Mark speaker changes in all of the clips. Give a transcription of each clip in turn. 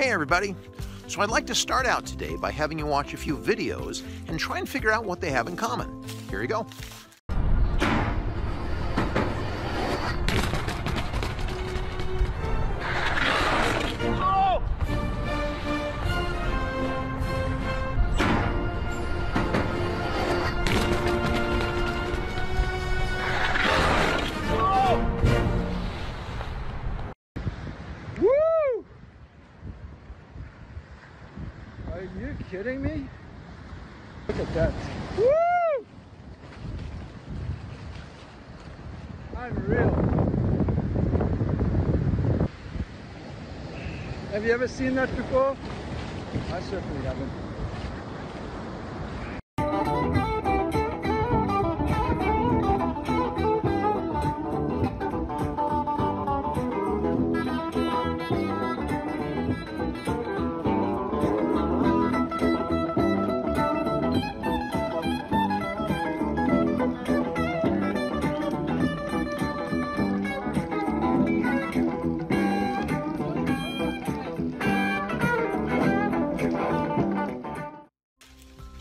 Speaker 1: Hey everybody! So I'd like to start out today by having you watch a few videos and try and figure out what they have in common. Here you go.
Speaker 2: Kidding me? Look at that. Woo! Unreal. Have you ever seen that before? I certainly haven't.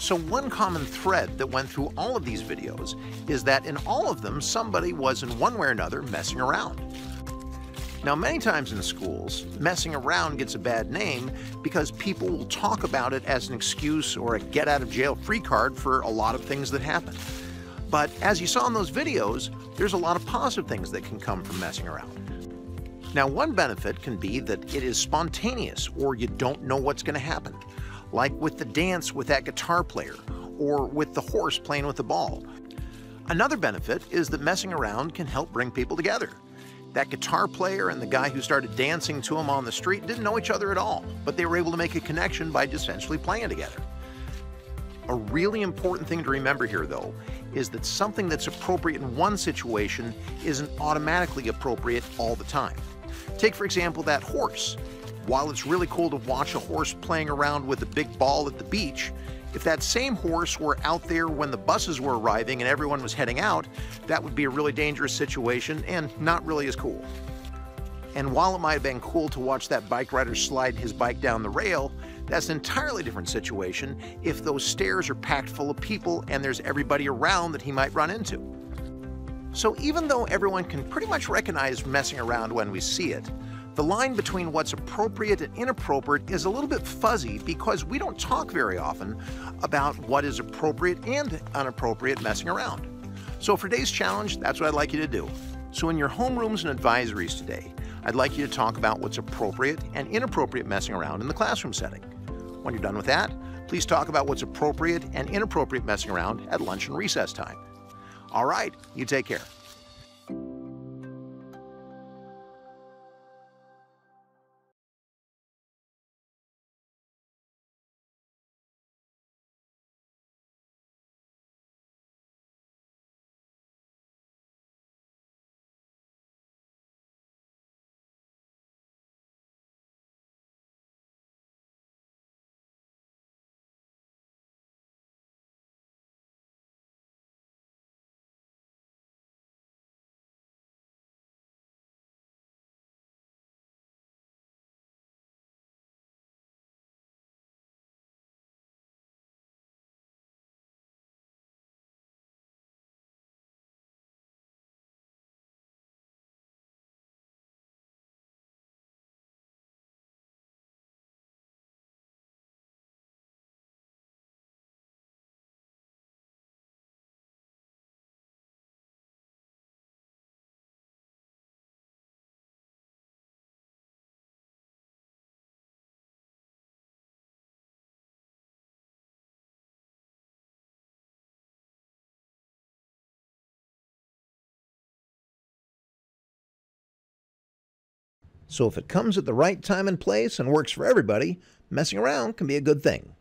Speaker 1: So one common thread that went through all of these videos is that in all of them somebody was in one way or another messing around. Now many times in schools, messing around gets a bad name because people will talk about it as an excuse or a get out of jail free card for a lot of things that happen. But as you saw in those videos, there's a lot of positive things that can come from messing around. Now one benefit can be that it is spontaneous or you don't know what's going to happen like with the dance with that guitar player or with the horse playing with the ball. Another benefit is that messing around can help bring people together. That guitar player and the guy who started dancing to him on the street didn't know each other at all, but they were able to make a connection by just essentially playing together. A really important thing to remember here, though, is that something that's appropriate in one situation isn't automatically appropriate all the time. Take, for example, that horse. While it's really cool to watch a horse playing around with a big ball at the beach, if that same horse were out there when the buses were arriving and everyone was heading out, that would be a really dangerous situation and not really as cool. And while it might have been cool to watch that bike rider slide his bike down the rail, that's an entirely different situation if those stairs are packed full of people and there's everybody around that he might run into. So even though everyone can pretty much recognize messing around when we see it, the line between what's appropriate and inappropriate is a little bit fuzzy because we don't talk very often about what is appropriate and inappropriate messing around. So for today's challenge, that's what I'd like you to do. So in your homerooms and advisories today, I'd like you to talk about what's appropriate and inappropriate messing around in the classroom setting. When you're done with that, please talk about what's appropriate and inappropriate messing around at lunch and recess time. All right, you take care. So if it comes at the right time and place and works for everybody, messing around can be a good thing.